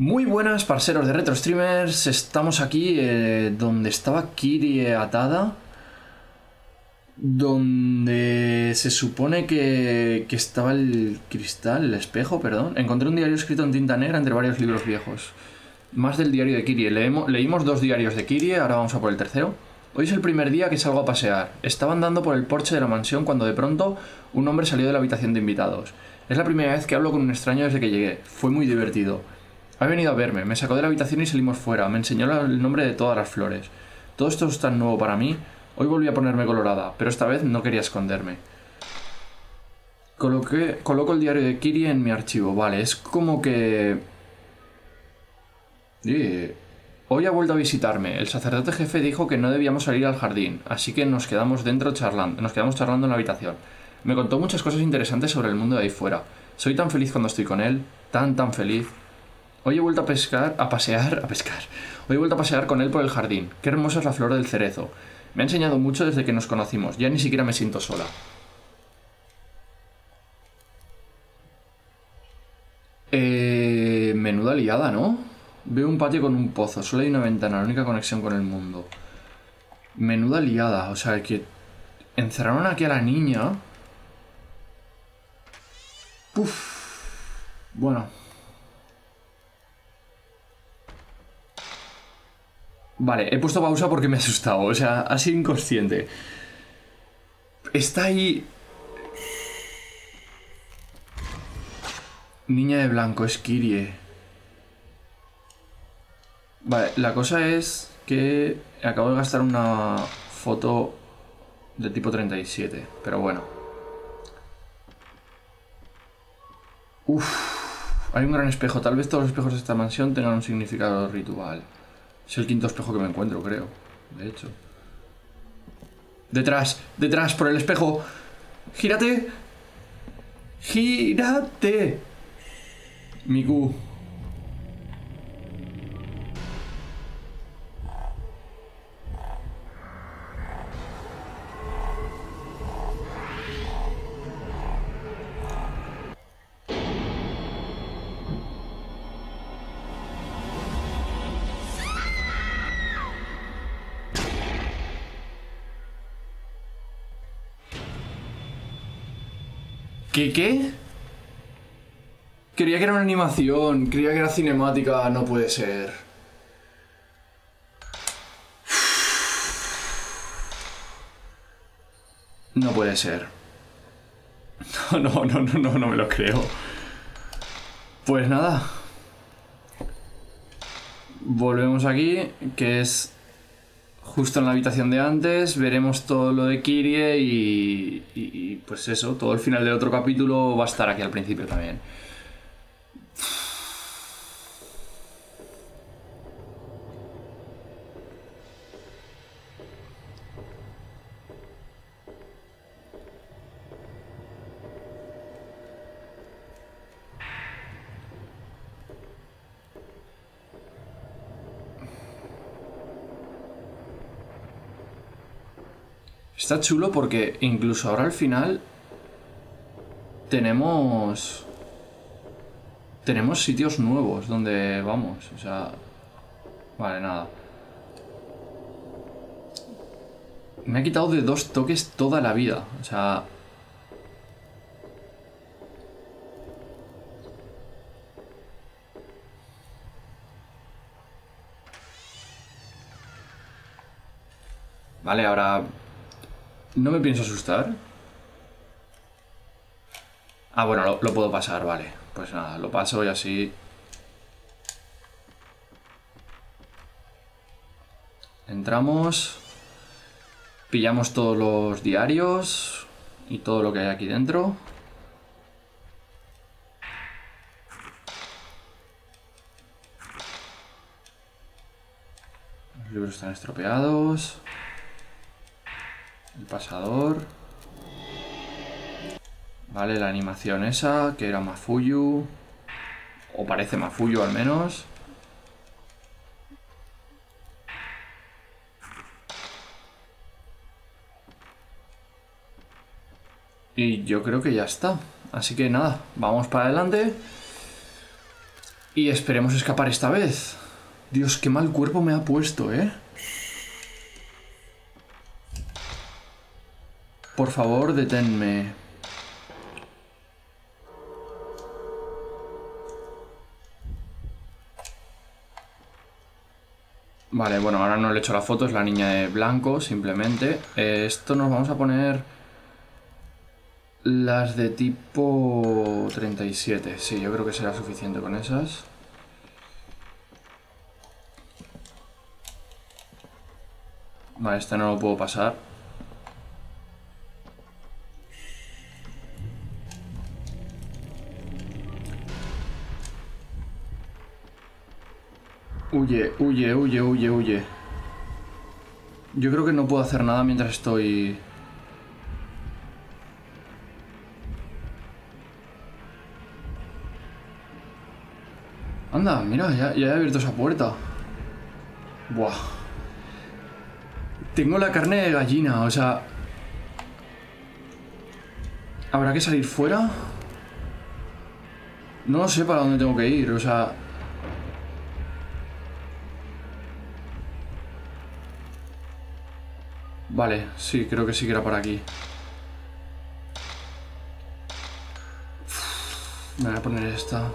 Muy buenas, parceros de Retro Streamers. Estamos aquí eh, donde estaba Kirie atada. Donde se supone que, que estaba el cristal, el espejo, perdón. Encontré un diario escrito en tinta negra entre varios libros viejos. Más del diario de Kirie. Leemos- leímos dos diarios de Kirie, ahora vamos a por el tercero. Hoy es el primer día que salgo a pasear. Estaba andando por el porche de la mansión cuando de pronto un hombre salió de la habitación de invitados. Es la primera vez que hablo con un extraño desde que llegué. Fue muy divertido. Ha venido a verme, me sacó de la habitación y salimos fuera. Me enseñó el nombre de todas las flores. Todo esto es tan nuevo para mí. Hoy volví a ponerme colorada, pero esta vez no quería esconderme. Coloco el diario de Kiri en mi archivo. Vale, es como que... Hoy ha vuelto a visitarme. El sacerdote jefe dijo que no debíamos salir al jardín, así que nos quedamos dentro charlando, nos quedamos charlando en la habitación. Me contó muchas cosas interesantes sobre el mundo de ahí fuera. Soy tan feliz cuando estoy con él, tan tan feliz. Hoy he vuelto a pescar, a pasear, a pescar. Hoy he vuelto a pasear con él por el jardín. Qué hermosa es la flor del cerezo. Me ha enseñado mucho desde que nos conocimos. Ya ni siquiera me siento sola. Eh, menuda liada, ¿no? Veo un patio con un pozo, solo hay una ventana, la única conexión con el mundo. Menuda liada, o sea, que encerraron aquí a la niña. Uf. Bueno. Vale, he puesto pausa porque me he asustado, o sea, ha sido inconsciente. Está ahí... Niña de blanco, es. Vale, la cosa es que acabo de gastar una foto de tipo 37, pero bueno. Uf, hay un gran espejo. Tal vez todos los espejos de esta mansión tengan un significado ritual. Es el quinto espejo que me encuentro, creo. De hecho. Detrás, detrás, por el espejo. Gírate. Gírate. Miku. ¿Qué qué? Creía que era una animación, creía que era cinemática, no puede ser. No puede ser. No, no, no, no, no, no me lo creo. Pues nada. Volvemos aquí, que es justo en la habitación de antes. Veremos todo lo de Kirie y, y, pues eso, todo el final del otro capítulo va a estar aquí al principio también. Chulo porque incluso ahora al final tenemos tenemos sitios nuevos donde vamos, o sea, vale, nada. Me ha quitado de dos toques toda la vida, o sea, Vale, ahora no me pienso asustar. Ah, bueno, lo, puedo pasar, vale. Pues nada, lo paso y así... Entramos. Pillamos todos los diarios y todo lo que hay aquí dentro. Los libros están estropeados. El pasador. Vale, la animación esa, que era Mafuyu. O parece Mafuyu al menos. Y yo creo que ya está. Así que nada, vamos para adelante. Y esperemos escapar esta vez. Dios, qué mal cuerpo me ha puesto, ¿eh? Por favor, deténme. Vale, bueno, ahora no le he hecho la foto, es la niña de blanco, simplemente. Eh, esto nos vamos a poner las de tipo 37. Sí, yo creo que será suficiente con esas. Vale, este no lo puedo pasar. Huye, huye, huye, huye, huye. Yo creo que no puedo hacer nada mientras estoy... Anda, mira, ya, he abierto esa puerta. Buah. Tengo la carne de gallina, o sea... ¿Habrá que salir fuera? No sé para dónde tengo que ir, o sea... Vale, sí, creo que sí que era por aquí. Me voy a poner esta.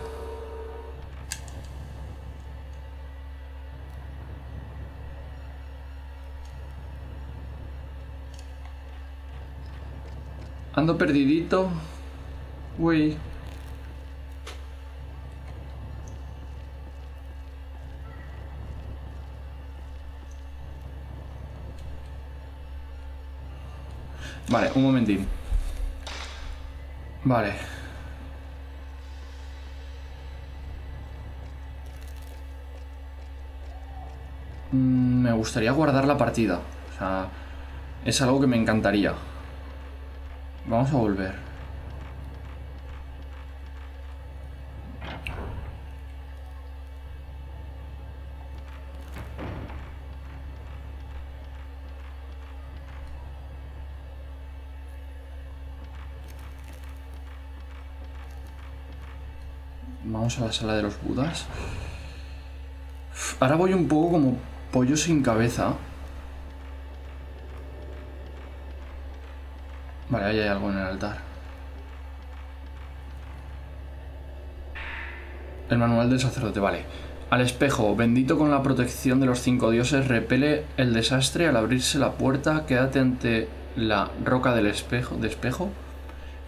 Ando perdidito. Uy. Vale, un momentín. Vale. Mm, me gustaría guardar la partida. O sea, es algo que me encantaría. Vamos a volver. A la sala de los budas. Ahora voy un poco como pollo sin cabeza. Vale, ahí hay algo en el altar. El manual del sacerdote, vale. Al espejo, bendito con la protección de los cinco dioses, repele el desastre al abrirse la puerta, quédate ante la roca del espejo, de espejo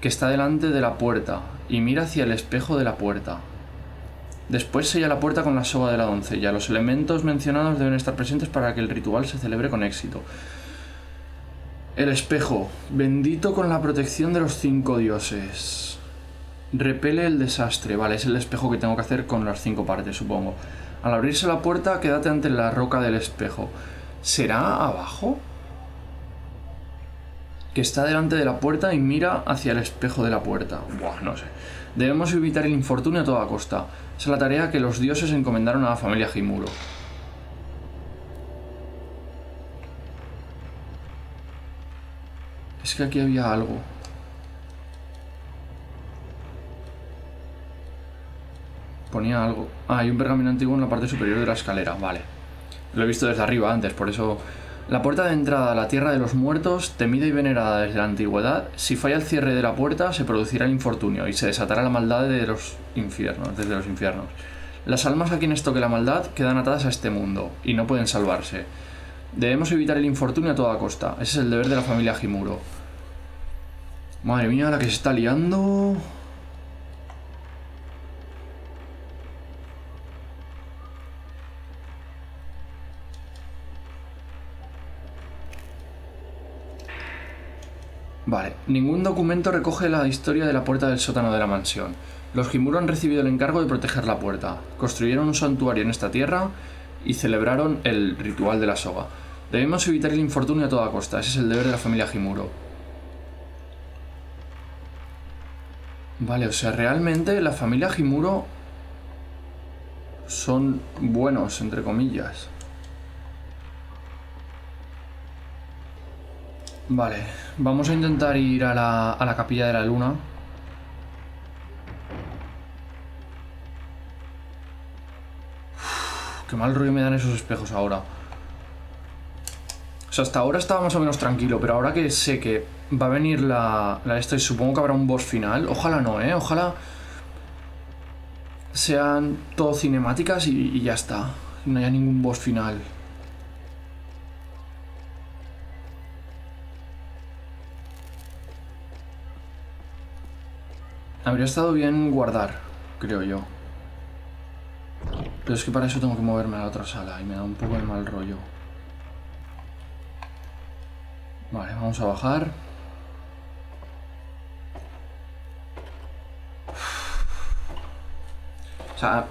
que está delante de la puerta y mira hacia el espejo de la puerta. Después sella la puerta con la soga de la doncella. Los elementos mencionados deben estar presentes para que el ritual se celebre con éxito. El espejo, bendito con la protección de los cinco dioses. Repele el desastre, vale, es el espejo que tengo que hacer con las cinco partes, supongo. Al abrirse la puerta, quédate ante la roca del espejo. ¿Será abajo? Que está delante de la puerta y mira hacia el espejo de la puerta. Buah, no sé. Debemos evitar el infortunio a toda costa. Es la tarea que los dioses encomendaron a la familia Jimuro. Es que aquí había algo. Ponía algo. Ah, hay un pergamino antiguo en la parte superior de la escalera. Vale. Lo he visto desde arriba antes, por eso... La puerta de entrada a la tierra de los muertos, temida y venerada desde la antigüedad, si falla el cierre de la puerta, se producirá el infortunio y se desatará la maldad de los infiernos, desde los infiernos. Las almas a quienes toque la maldad quedan atadas a este mundo y no pueden salvarse. Debemos evitar el infortunio a toda costa. Ese es el deber de la familia Jimuro. Madre mía, la que se está liando. Vale, ningún documento recoge la historia de la puerta del sótano de la mansión. Los Jimuro han recibido el encargo de proteger la puerta. Construyeron un santuario en esta tierra y celebraron el ritual de la soga. Debemos evitar el infortunio a toda costa. Ese es el deber de la familia Jimuro. Vale, o sea, realmente la familia Jimuro son buenos, entre comillas. Vale, vamos a intentar ir a la, a la capilla de la luna. qué mal rollo me dan esos espejos ahora. O sea, hasta ahora estaba más o menos tranquilo, pero ahora que sé que va a venir la, la esta y supongo que habrá un boss final, ojalá no, ¿eh? Ojalá sean todo cinemáticas y, y ya está. No haya ningún boss final. Habría estado bien guardar, creo yo. Pero es que para eso tengo que moverme a la otra sala y me da un poco de mal rollo. Vale, vamos a bajar. O sea,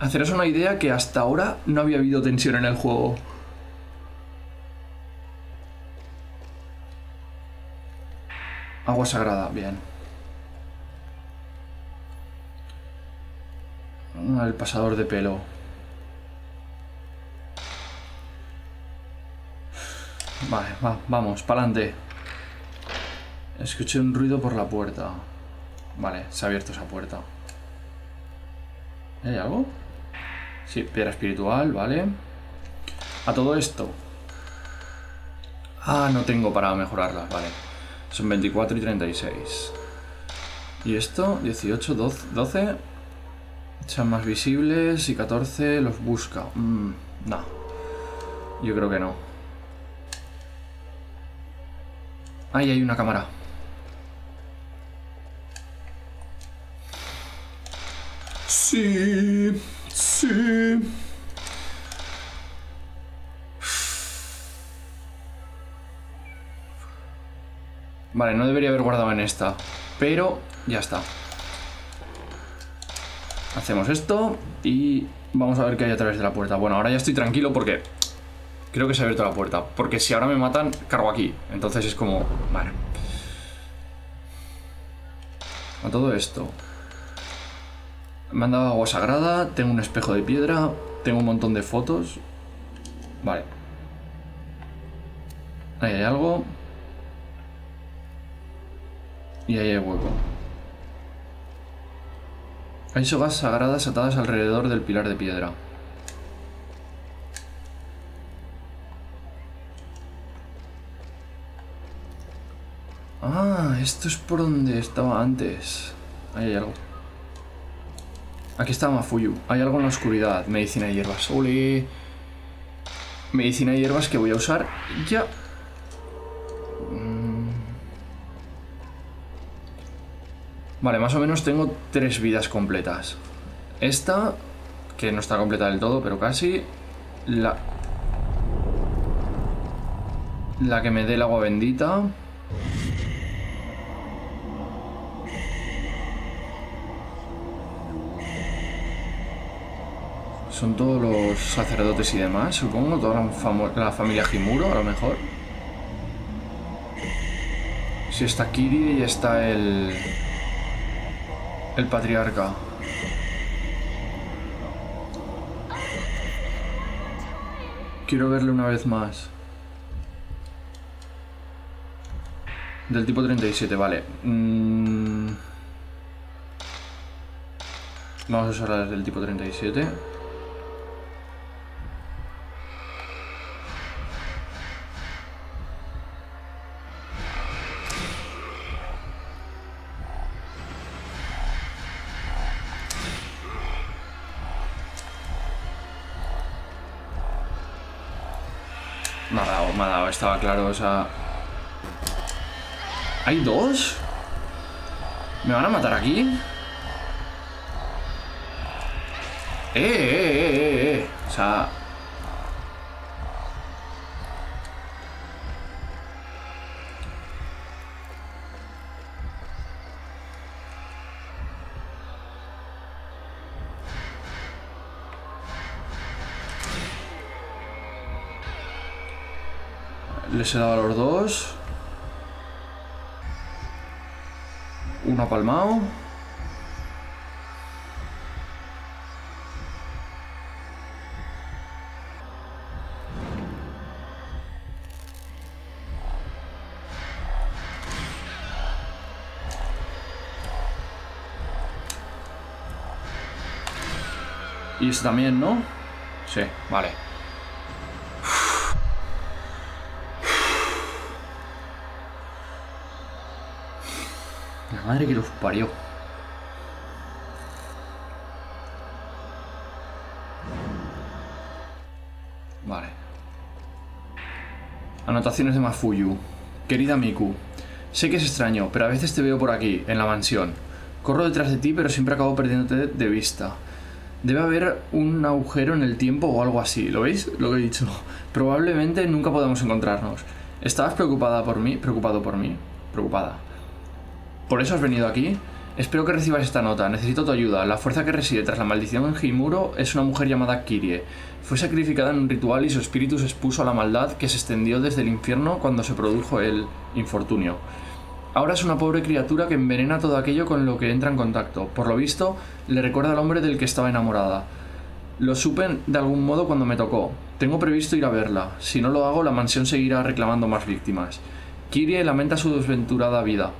haceros una idea que hasta ahora no había habido tensión en el juego. Agua sagrada, bien. El pasador de pelo. Vale, va, vamos, para adelante. Escuché un ruido por la puerta. Vale, se ha abierto esa puerta. ¿Hay algo? Sí, piedra espiritual, vale. A todo esto. Ah, no tengo para mejorarlas, vale. Son 24 y 36. Y esto, 18, 12, 12 son más visibles y 14 los busca. Mm, no. Yo creo que no. Ahí hay una cámara. Sí, sí. Vale, no debería haber guardado en esta, pero ya está. Hacemos esto y vamos a ver qué hay a través de la puerta. Bueno, ahora ya estoy tranquilo porque creo que se ha abierto la puerta. Porque si ahora me matan, cargo aquí. Entonces es como... Vale. A todo esto. Me han dado agua sagrada, tengo un espejo de piedra, tengo un montón de fotos. Vale. Ahí hay algo. Y ahí hay hueco. Hay sogas sagradas atadas alrededor del pilar de piedra. Ah, esto es por donde estaba antes. Ahí hay algo. Aquí está Mafuyu. Hay algo en la oscuridad. Medicina y hierbas. ¡Ole! Medicina y hierbas que voy a usar ya. Vale, más o menos tengo tres vidas completas. Esta, que no está completa del todo, pero casi. La... La que me dé el agua bendita. Son todos los sacerdotes y demás, supongo. Toda la, familia Jimuro, a lo mejor. Si está Kiri y está el... El patriarca. Quiero verle una vez más. Del tipo 37, vale. Mm. Vamos a usar las del tipo 37. Me ha dado, me ha dado, estaba claro, o sea... ¿Hay dos? ¿Me van a matar aquí? ¡Eh, eh, eh, eh! eh. O sea... Dado a los dos. Uno ha. Y este también, ¿no? Sí, vale. Madre que los parió. Vale. Anotaciones de Mafuyu. Querida Miku, sé que es extraño, pero a veces te veo por aquí, en la mansión. Corro detrás de ti, pero siempre acabo perdiéndote de vista. Debe haber un agujero en el tiempo o algo así, ¿lo veis? Lo que he dicho. Probablemente nunca podamos encontrarnos. ¿Estabas preocupada por mí? ¿Preocupado por mí? Preocupada. ¿Por eso has venido aquí? Espero que recibas esta nota. Necesito tu ayuda. La fuerza que reside tras la maldición en Himuro es una mujer llamada Kirie. Fue sacrificada en un ritual y su espíritu se expuso a la maldad que se extendió desde el infierno cuando se produjo el infortunio. Ahora es una pobre criatura que envenena todo aquello con lo que entra en contacto. Por lo visto, le recuerda al hombre del que estaba enamorada. Lo supe de algún modo cuando me tocó. Tengo previsto ir a verla. Si no lo hago, la mansión seguirá reclamando más víctimas. Kirie lamenta su desventurada vida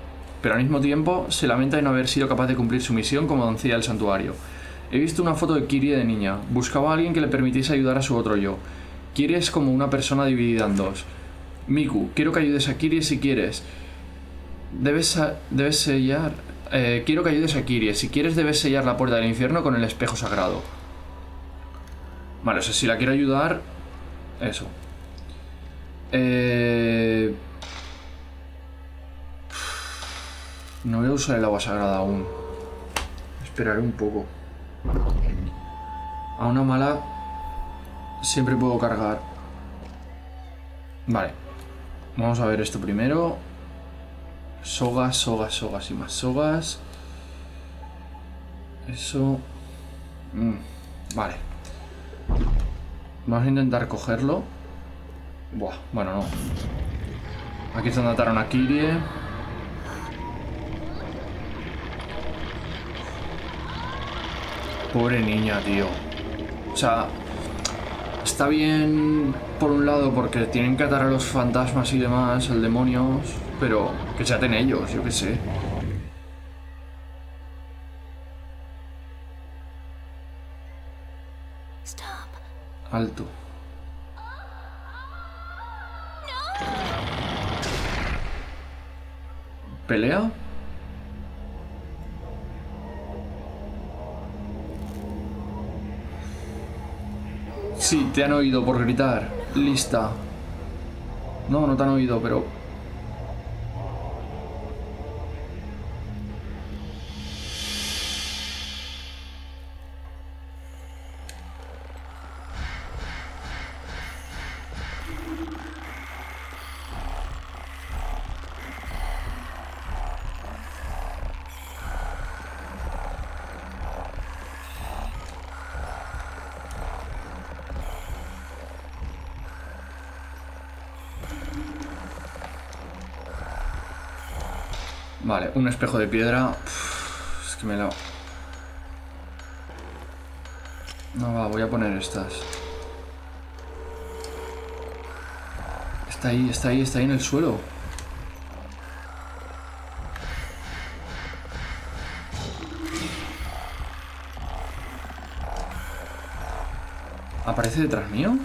pero al mismo tiempo se lamenta de no haber sido capaz de cumplir su misión como doncella del santuario. He visto una foto de Kirie de niña. Buscaba a alguien que le permitiese ayudar a su otro yo. Kirie es como una persona dividida en dos. Miku, quiero que ayudes a Kirie si quieres. Debes, debes sellar... Eh, quiero que ayudes a Kirie. Si quieres debes sellar la puerta del infierno con el espejo sagrado. Vale, o sea, si la quiero ayudar... Eso. Eh... No voy a usar el agua sagrada aún. Esperaré un poco. A una mala siempre puedo cargar. Vale. Vamos a ver esto primero. Sogas, sogas, sogas y más sogas. Eso. Mm, vale. Vamos a intentar cogerlo. Buah, bueno, no. Aquí es donde ataron a Kirie. Pobre niña, tío. O sea, está bien por un lado porque tienen que atar a los fantasmas y demás, al demonios, pero que se aten ellos, yo qué sé. Alto. ¿Pelea? Sí, te han oído por gritar. Lista. No, no te han oído, pero Vale, un espejo de piedra. es que me la... No va, voy a poner estas. Está ahí, está ahí, está ahí en el suelo. ¿Aparece detrás mío?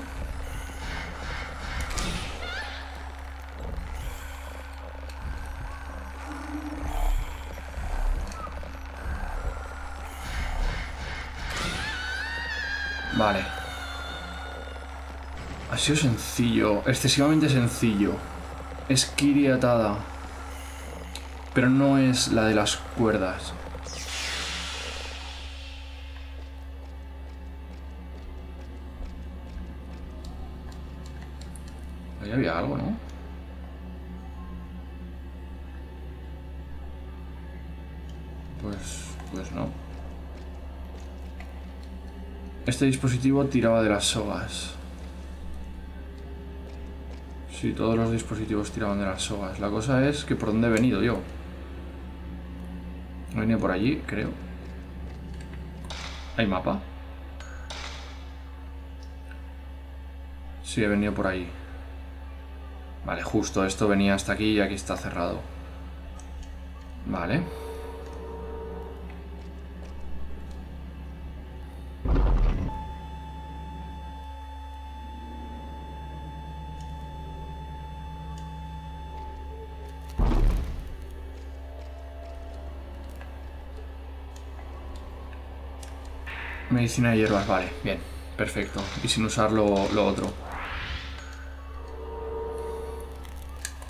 Sido sencillo, excesivamente sencillo. Es Kiri atada. Pero no es la de las cuerdas. Ahí había algo, ¿no? Pues... pues no. Este dispositivo tiraba de las sogas. Sí, todos los dispositivos tiraban de las sogas. La cosa es que por dónde he venido yo. He venido por allí, creo. ¿Hay mapa? Sí, he venido por ahí. Vale, justo esto venía hasta aquí y aquí está cerrado. Vale. Medicina de hierbas, vale, bien, perfecto. Y sin usar lo, lo otro.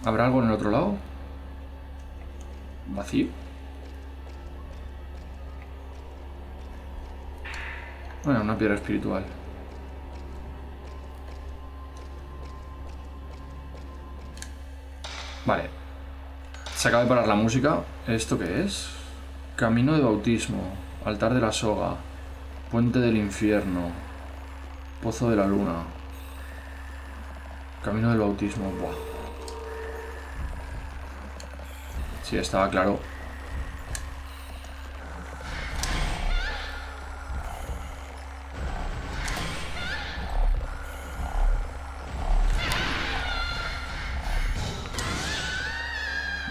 ¿Habrá algo en el otro lado? Vacío. Bueno, una piedra espiritual. Vale. Se acaba de parar la música. ¿Esto qué es? Camino de bautismo. Altar de la soga. Puente del infierno. Pozo de la luna. Camino del bautismo. Buah. Sí, estaba claro.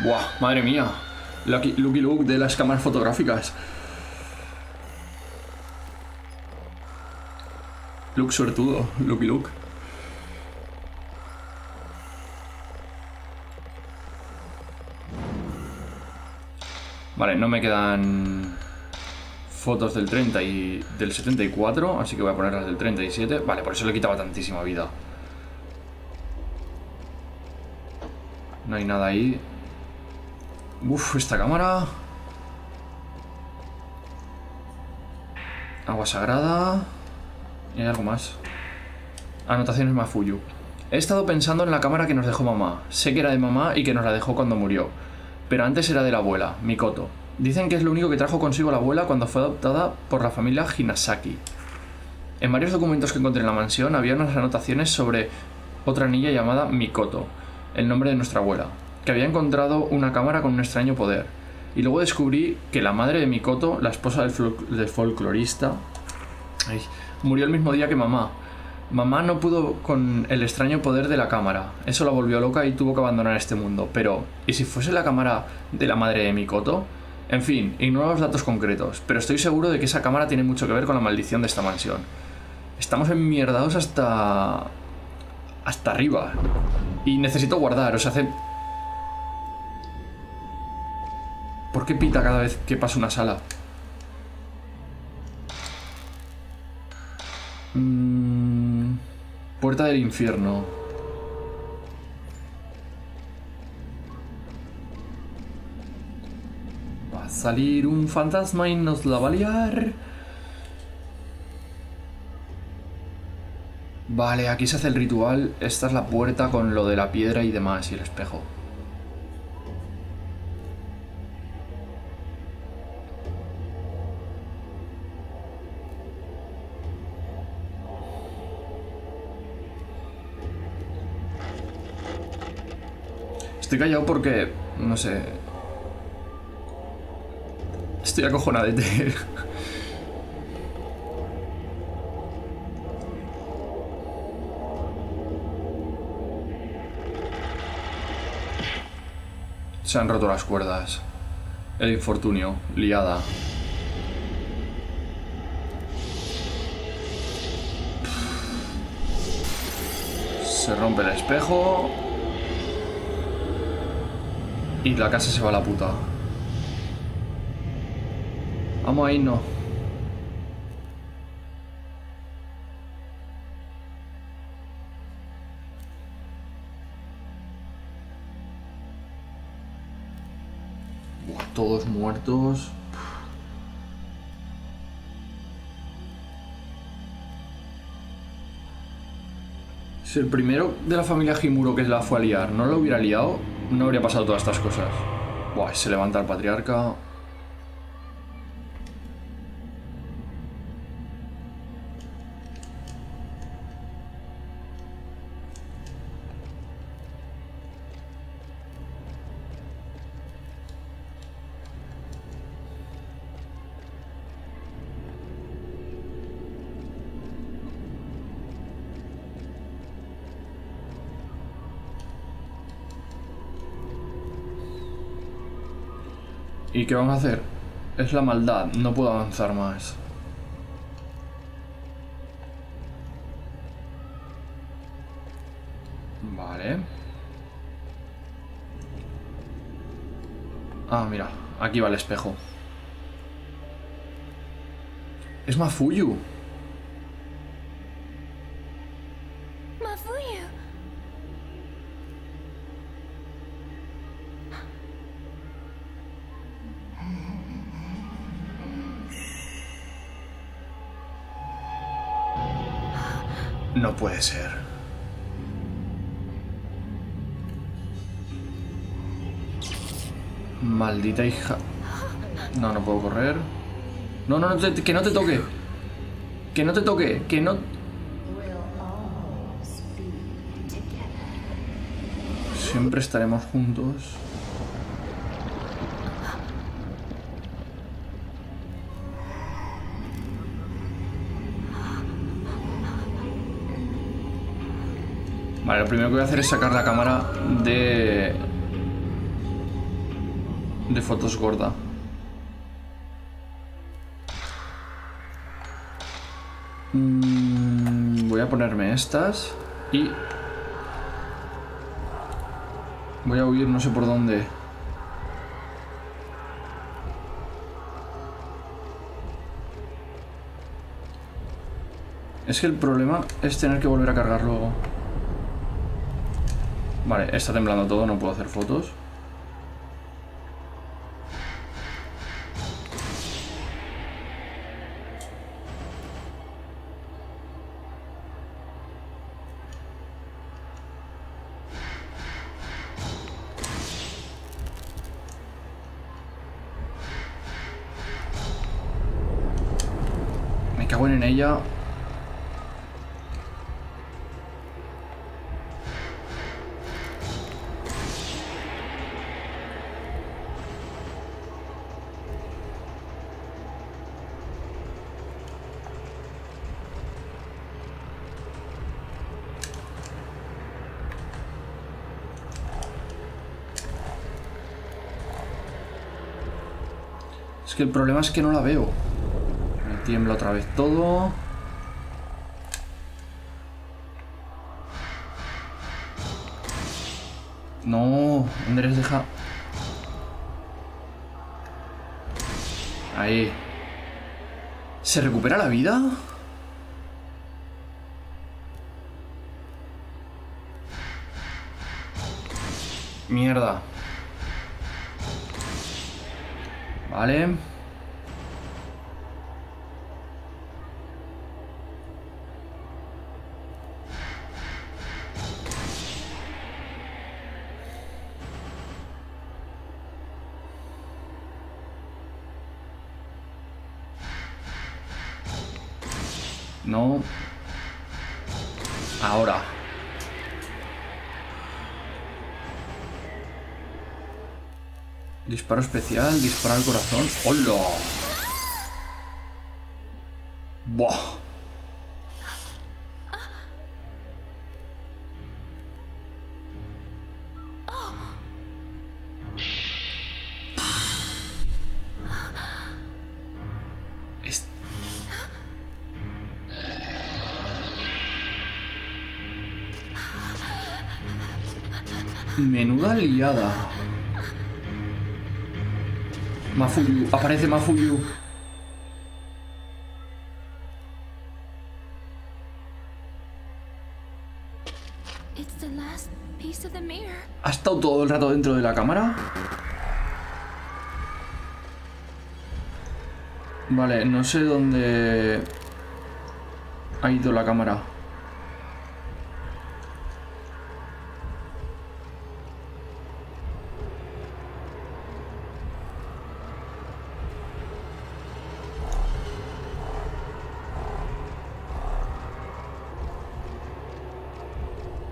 Buah, madre mía. Lucky, Lucky Luke de las cámaras fotográficas. Luke suertudo, Lucky Luke. Vale, no me quedan fotos del 30 y del 74, así que voy a poner las del 37. Vale, por eso le quitaba tantísima vida. No hay nada ahí. Uf, esta cámara. Agua sagrada. Hay algo más. Anotaciones Mafuyu. He estado pensando en la cámara que nos dejó mamá. Sé que era de mamá y que nos la dejó cuando murió. Pero antes era de la abuela, Mikoto. Dicen que es lo único que trajo consigo la abuela cuando fue adoptada por la familia Hinasaki. En varios documentos que encontré en la mansión había unas anotaciones sobre otra niña llamada Mikoto, el nombre de nuestra abuela, que había encontrado una cámara con un extraño poder. Y luego descubrí que la madre de Mikoto, la esposa del folclorista, ay, murió el mismo día que mamá. Mamá no pudo con el extraño poder de la cámara. Eso la volvió loca y tuvo que abandonar este mundo. Pero, ¿y si fuese la cámara de la madre de Mikoto? En fin, ignoro los datos concretos, pero estoy seguro de que esa cámara tiene mucho que ver con la maldición de esta mansión. Estamos enmierdados hasta... hasta arriba. Y necesito guardar, o sea, hace... ¿Por qué pita cada vez que pasa una sala? Mm, puerta del infierno. Va a salir un fantasma y nos la va a liar. Vale, aquí se hace el ritual. Esta es la puerta con lo de la piedra y demás y el espejo. Estoy callado porque, no sé... Estoy acojonadete. Se han roto las cuerdas. El infortunio, liada. Se rompe el espejo. Y la casa se va a la puta. Vamos a irnos. Todos muertos. Si el primero de la familia Himuro que la fue a liar no lo hubiera liado, no habría pasado todas estas cosas. Buah, se levanta el patriarca. Qué vamos a hacer? Es la maldad, no puedo avanzar más. Vale. Ah, mira, aquí va el espejo. Es. Mafuyu. No puede ser. Maldita hija. No, no puedo correr. No, no, no, te- que no te toque. Que no te toque. Que no... Siempre estaremos juntos. Vale, lo primero que voy a hacer es sacar la cámara de... De fotos gorda. Mm, voy a ponerme estas y Voy a huir, no sé por dónde. Es que el problema es tener que volver a cargar luego. Vale, está temblando todo, no puedo hacer fotos. Me cago en ella. El problema es que no la veo. Me tiembla otra vez todo. No, Andrés deja. Ahí. ¿Se recupera la vida? Mierda. Vale. No. Ahora. Disparo especial, disparo al corazón. ¡Hola! ¡Buah! Liada. Mafuyu, aparece Mafuyu. ¿Ha estado todo el rato dentro de la cámara? Vale, no sé dónde ha ido la cámara.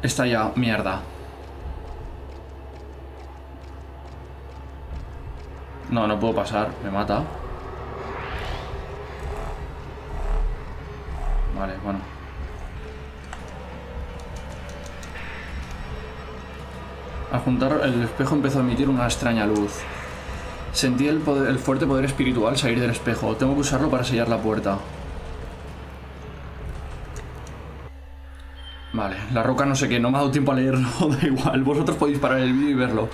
Está ya, mierda. No, no puedo pasar, me mata. Vale, bueno. Al juntar el espejo empezó a emitir una extraña luz. Sentí el, poder- el fuerte poder espiritual salir del espejo. Tengo que usarlo para sellar la puerta. Vale, la roca no sé qué, no me ha dado tiempo a leerlo, da igual. Vosotros podéis parar el vídeo y verlo.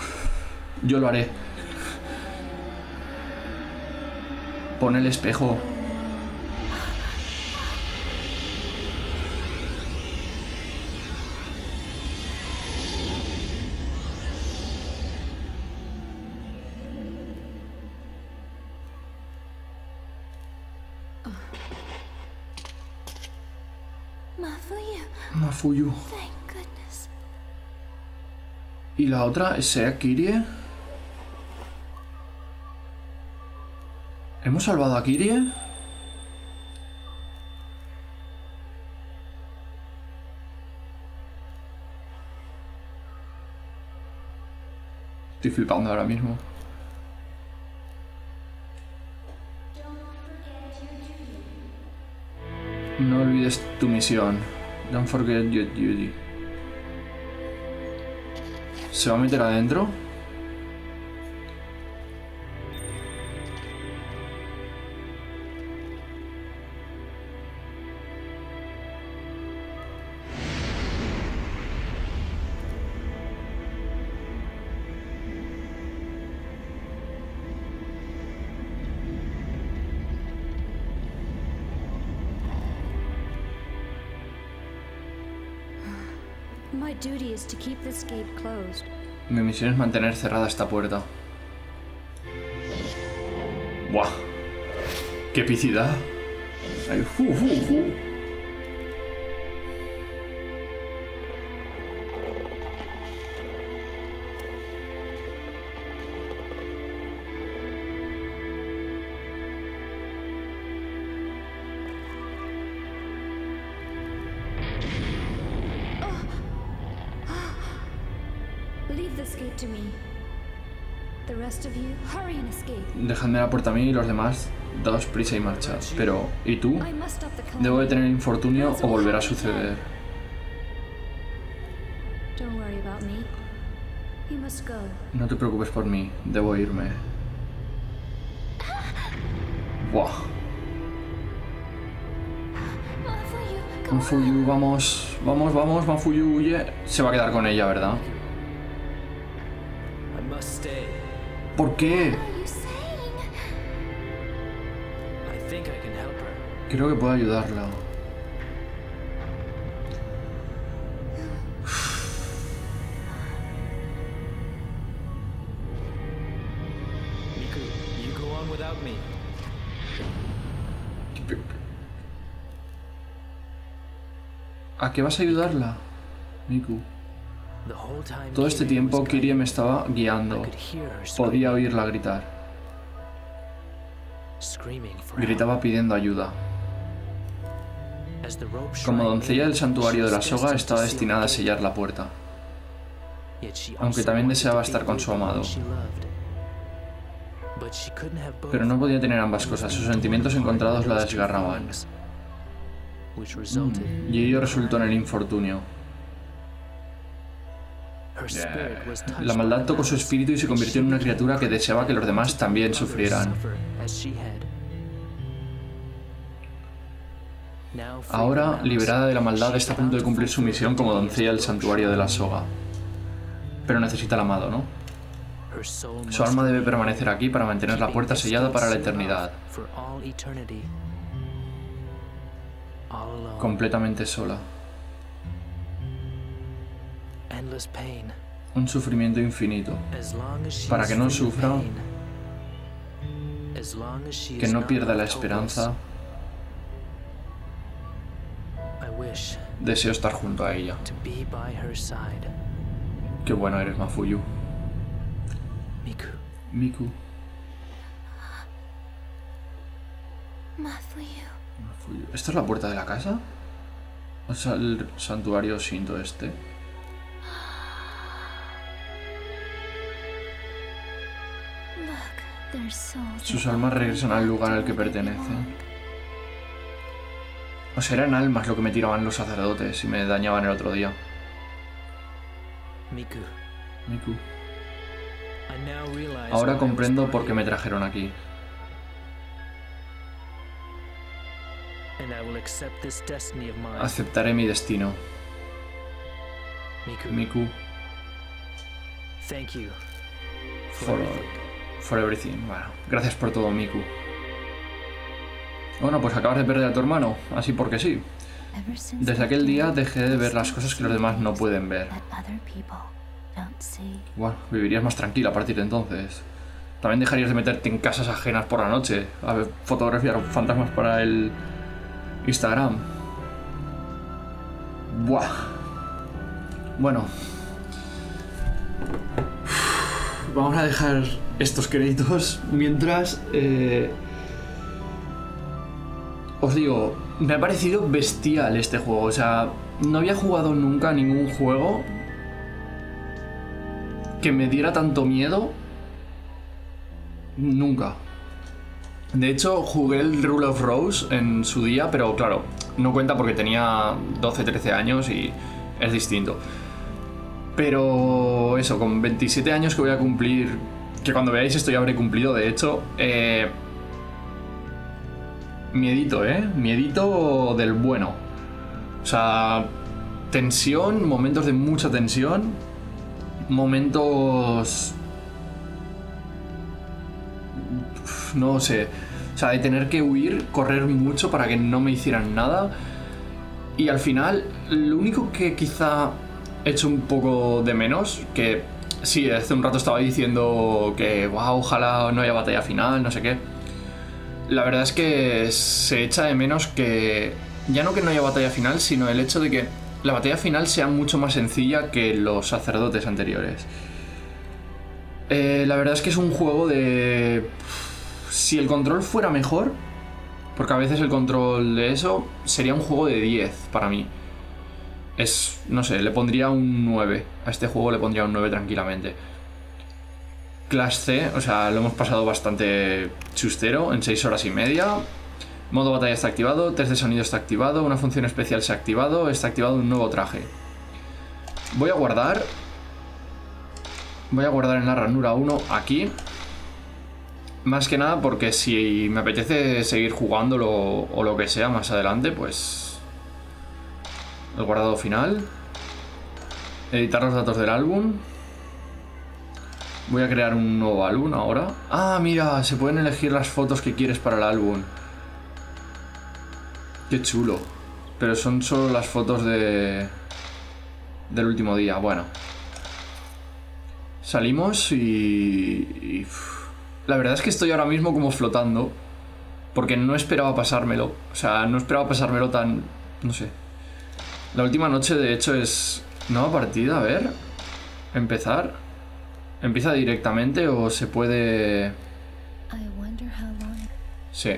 Yo lo haré. Pon el espejo. ¿Y la otra? ¿Sea Kirie? ¿Hemos salvado a Kirie? Estoy flipando ahora mismo. No olvides tu misión. Don't forget the duty. Stiamo a mettere dentro. Misión es mantener cerrada esta puerta. ¡Buah! ¡Qué epicidad! Ahí, fu, fu, fu. Dejadme la puerta a mí y los demás, daos prisa y marchad. Pero, ¿y tú? Debo de tener infortunio o volverá a suceder. Don't worry about me. You must go. No te preocupes por mí, debo irme. ¡Buah! Mafuyu, vamos, vamos, vamos, Mafuyu, huye. Se va a quedar con ella, ¿verdad? Help her. Creo que puedo ayudarla. ¿A qué vas a ayudarla? Miku. Todo este tiempo Kirie me estaba guiando. Podía oírla gritar. Gritaba pidiendo ayuda. Como doncella del santuario de la soga estaba destinada a sellar la puerta. Aunque también deseaba estar con su amado. Pero no podía tener ambas cosas, sus sentimientos encontrados la desgarraban. resulted Y ello resultó en el infortunio. La maldad tocó su espíritu y se convirtió en una criatura que deseaba que los demás también sufrieran. Ahora, liberada de la maldad, está a punto de cumplir su misión como doncella del santuario de la soga. Pero necesita al amado, ¿no? Su alma debe permanecer aquí para mantener la puerta sellada para la eternidad, completamente sola. Endless pain. Un sufrimiento infinito, As long as she Para que no sufra, que no pierda la esperanza, I wish deseo estar junto a ella. to be by her side. Qué bueno eres, Mafuyu. Miku, Miku. Mafuyu. ¿Esta es la puerta de la casa? O sea, el santuario Shinto este. Sus almas regresan al lugar al que pertenecen. O sea, eran almas lo que me tiraban los sacerdotes y me dañaban el otro día. Miku. Miku. Ahora comprendo por qué me trajeron aquí. Aceptaré mi destino. Miku, Miku. thank you for For, everything. Bueno, gracias por todo, Miku. Bueno, pues acabas de perder a tu hermano, así porque sí. Desde aquel día dejé de ver las cosas que los demás no pueden ver. Bueno, vivirías más tranquila a partir de entonces. También dejarías de meterte en casas ajenas por la noche, a ver, fotografiar fantasmas para el Instagram. Buah. Bueno. Vamos a dejar estos créditos mientras... eh, Os digo, me ha parecido bestial este juego. O sea, no había jugado nunca ningún juego que me diera tanto miedo. Nunca. De hecho, jugué el Rule of Rose en su día, pero claro, no cuenta porque tenía 12, 13 años y es distinto. Pero eso, con 27 años que voy a cumplir, que cuando veáis esto ya habré cumplido, de hecho, eh, miedito, ¿eh? Miedito del bueno. O sea, tensión, momentos de mucha tensión, momentos... No sé, o sea, de tener que huir, correr mucho para que no me hicieran nada. Y al final, lo único que quizá hecho un poco de menos, que sí, hace un rato estaba diciendo que, wow, ojalá no haya batalla final, no sé qué. La verdad es que se echa de menos que, ya no que no haya batalla final, sino el hecho de que la batalla final sea mucho más sencilla que los sacerdotes anteriores. Eh, la verdad es que es un juego de... Si el control fuera mejor, porque a veces el control de eso sería un juego de 10 para mí. Es, no sé, le pondría un 9. A este juego le pondría un 9 tranquilamente. Clash C, o sea, lo hemos pasado bastante chustero, en 6 horas y media. Modo batalla está activado, test de sonido está activado, una función especial se ha activado, está activado un nuevo traje. Voy a guardar. Voy a guardar en la ranura 1 aquí. Más que nada porque si me apetece seguir jugándolo o lo que sea más adelante, pues... El guardado final. Editar los datos del álbum. Voy a crear un nuevo álbum ahora. Ah, mira, se pueden elegir las fotos que quieres para el álbum. Qué chulo. Pero son solo las fotos de... Del último día. Bueno. Salimos y... y. La verdad es que estoy ahora mismo como flotando. Porque no esperaba pasármelo. O sea, no esperaba pasármelo tan... No sé. La última noche, de hecho, es... Nueva partida, a ver. Empezar. ¿Empieza directamente o se puede...? Sí.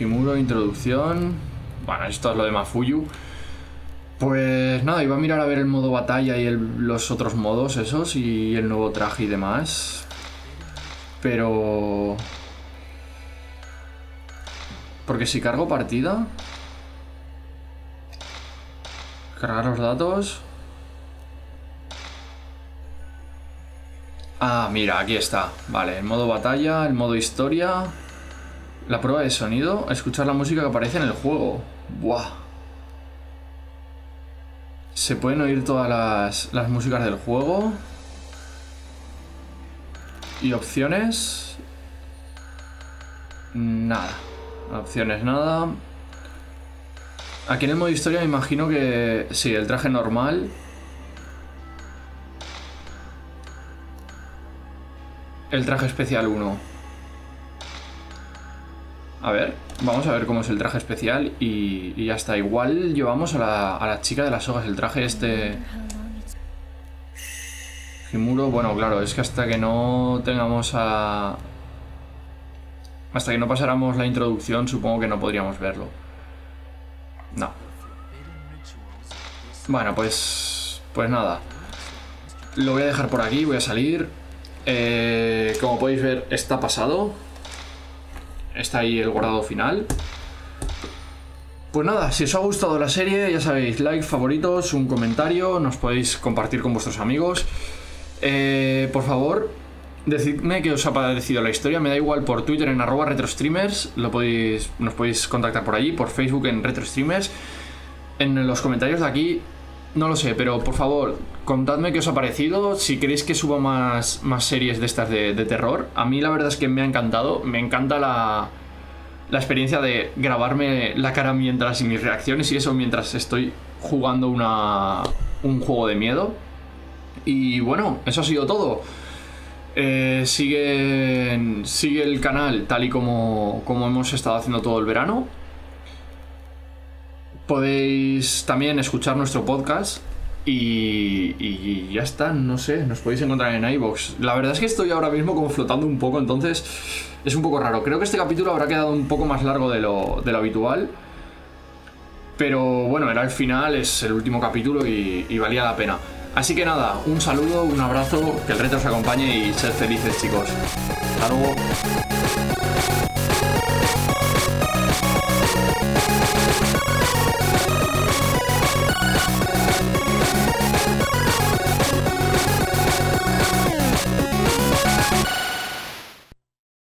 Himuro, introducción. Bueno, esto es lo de Mafuyu. Pues nada, iba a mirar a ver el modo batalla y el- los otros modos esos y el nuevo traje y demás. Pero... Porque si cargo partida... Cargar los datos... Ah, mira, aquí está. Vale, el modo batalla, el modo historia... La prueba de sonido, escuchar la música que aparece en el juego. Buah. Se pueden oír todas las, las músicas del juego. Y opciones. Nada. Opciones nada. Aquí en el modo historia me imagino que... Sí, el traje normal. El traje especial 1. A ver, vamos a ver cómo es el traje especial y, y ya está. Igual llevamos a la, a la chica de las sogas, el traje este... Himuro, bueno, claro, es que hasta que no tengamos a... Hasta que no pasáramos la introducción, supongo que no podríamos verlo. Bueno, pues... Pues nada. Lo voy a dejar por aquí, voy a salir. Eh, como podéis ver, está pasado. Está ahí el guardado final. Pues nada, si os ha gustado la serie, ya sabéis, like, favoritos, un comentario, nos podéis compartir con vuestros amigos. Eh, por favor, decidme qué os ha parecido la historia. Me da igual por Twitter en arroba retrostreamers. Lo podéis, nos podéis contactar por allí, por Facebook en retrostreamers. En los comentarios de aquí, no lo sé, pero por favor, contadme qué os ha parecido. Si queréis que suba más, más series de estas de, terror. A mí la verdad es que me ha encantado. Me encanta la, la experiencia de grabarme la cara mientras y mis reacciones y eso mientras estoy jugando una, un juego de miedo. Y bueno, eso ha sido todo. Eh, sigue, sigue el canal tal y como, como hemos estado haciendo todo el verano. Podéis también escuchar nuestro podcast y, y ya está, no sé, nos podéis encontrar en iVoox. La verdad es que estoy ahora mismo como flotando un poco, entonces es un poco raro. Creo que este capítulo habrá quedado un poco más largo de lo, de lo habitual. Pero bueno, era el final, es el último capítulo y, y valía la pena. Así que nada, un saludo, un abrazo, que el reto os acompañe y sed felices chicos. Hasta luego.